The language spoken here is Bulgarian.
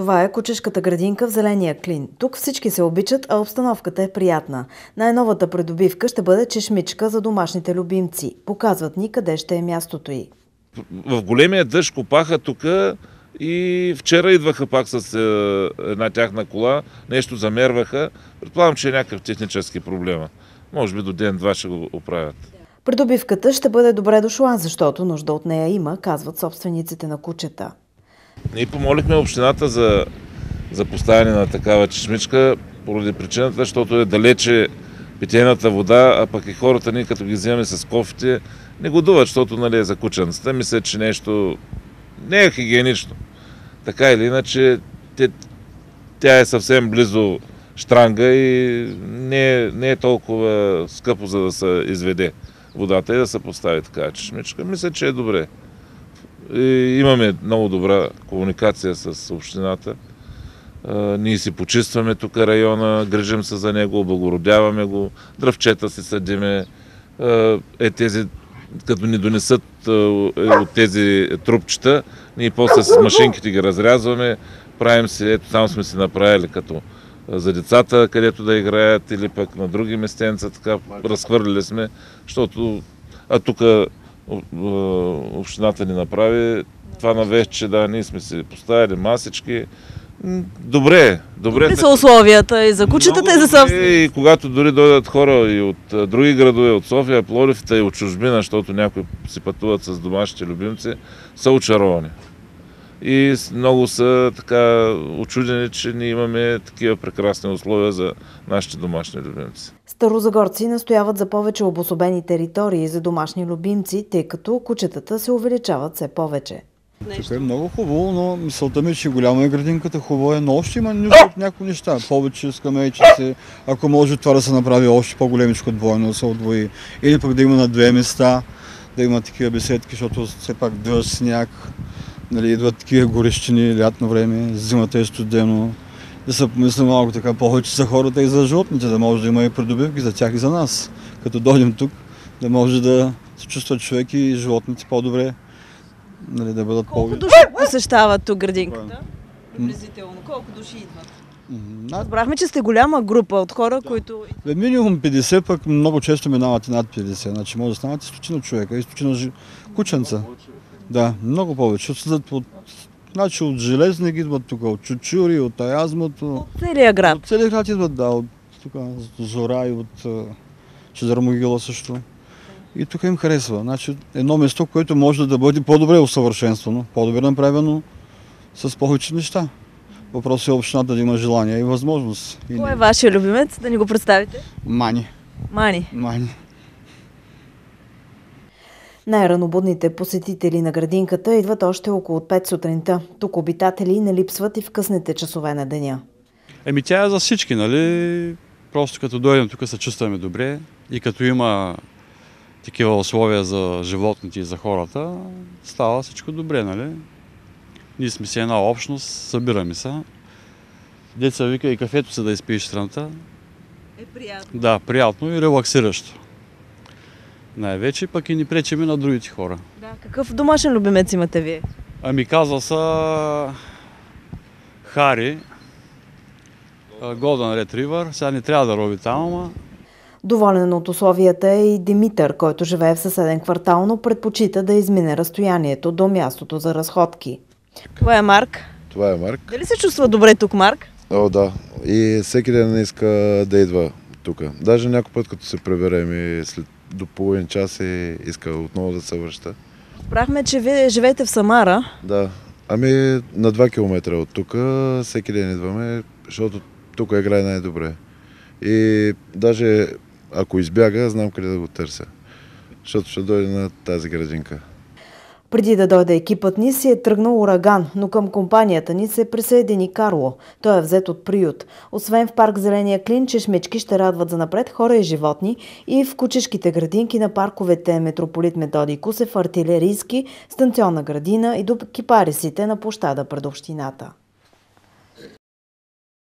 Това е кучешката градинка в Зеления клин. Тук всички се обичат, а обстановката е приятна. Най-новата придобивка ще бъде чешмичка за домашните любимци. Показват ни къде ще е мястото й. В големия дъжд копаха тук и вчера идваха пак с е, една тяхна кола, нещо замерваха. Предполагам, че е някакъв технически проблема. Може би до ден-два ще го оправят. Придобивката ще бъде добре дошла, защото нужда от нея има, казват собствениците на кучета. Ние помолихме общината за, за поставяне на такава чешмичка, поради причината, защото е далече питейната вода, а пък и хората ние като ги вземем с кофите, не го дуват, защото нали, е за кученцата. Мисля, че нещо не е хигиенично. Така или иначе, те, тя е съвсем близо штранга и не е, не е толкова скъпо, за да се изведе водата и да се постави такава чешмичка. Мисля, че е добре. И имаме много добра комуникация с общината. Ние си почистваме тук района, грижим се за него, облагородяваме го, дръвчета си съдиме. Е, тези, като ни донесат е, от тези трупчета, ние после с машинките ги разрязваме, правим си, ето там сме си направили като за децата, където да играят или пък на други местенца, така разхвърлили сме, защото а тук общината ни направи това навече, да, ние сме си поставили масички. Добре, добре. Добре са условията и за кучетата, и за собствено. И когато дори дойдат хора и от други градове, от София, Пловдив и от чужбина, защото някои си пътуват с домашните любимци, са очаровани и много са така очудени, че ние имаме такива прекрасни условия за нашите домашни любимци. Старозагорци настояват за повече обособени територии за домашни любимци, тъй като кучетата се увеличават все повече. Тук е много хубаво, но мисълта ми е, че голяма е градинката, хубаво е, но още има нужда от някои неща. Повече скамейчици, ако може това да се направи още по-големичко двойно, да се отвои. Или пък да има на две места, да има такива беседки, защото все пак дъжд, сняг, нали, идват такива горещини, лятно време, зимата е студено. Да се помисля малко така повече за хората и за животните, да може да има и придобивки за тях и за нас. Като дойдем тук, да може да се чувства човек и животните по-добре, нали, да бъдат по Колко души посещават тук градинката? Приблизително. Колко души идват? Разбрахме, че сте голяма група от хора, да. които... Бе, минимум 50, пък много често минават и над 50. Значи може да станат и стотина човека, и стотина ж... кученца. Да, много повече. От, от, значи от железник идват тук, от Чучури, от Аязмото. От целия град? От целия град идват, да. От тук, Зора и от Чезаромогила също. И тук им харесва. Значи едно место, което може да бъде по-добре усъвършенствано, по-добре направено с повече неща. Въпросът е общината да има желание и възможност. Кой е вашия любимец? Да ни го представите? Мани. Мани. Мани. Най-ранобудните посетители на градинката идват още около 5 сутринта. Тук обитатели не липсват и в късните часове на деня. Еми тя е за всички, нали? Просто като дойдем тук се чувстваме добре и като има такива условия за животните и за хората, става всичко добре, нали? Ние сме си една общност, събираме се. Деца вика и кафето се да изпиеш страната. Е приятно. Да, приятно и релаксиращо. Най-вече пък и ни пречиме на другите хора. Да, какъв домашен любимец имате вие? Ами казва са Хари, Golden Retriever. Сега не трябва да роби там, ама Доволен от условията е и Димитър, който живее в съседен квартал, но предпочита да измине разстоянието до мястото за разходки. Това е Марк. Това е Марк. Дали се чувства добре тук, Марк? О, да. И всеки ден иска да идва тук. Даже някой път, като се преберем и след до половин час и иска отново да се връща. Правихме, че вие живеете в Самара. Да. Ами на 2 км от тук всеки ден идваме, защото тук играе най-добре. И даже ако избяга, знам къде да го търся. Защото ще дойде на тази градинка. Преди да дойде екипът ни си е тръгнал ураган, но към компанията ни се присъедини Карло. Той е взет от приют. Освен в парк Зеления клин, чешмички ще радват за напред хора и животни и в кучешките градинки на парковете Метрополит Методий Кусев, артилерийски, станционна градина и до кипарисите на площада пред общината.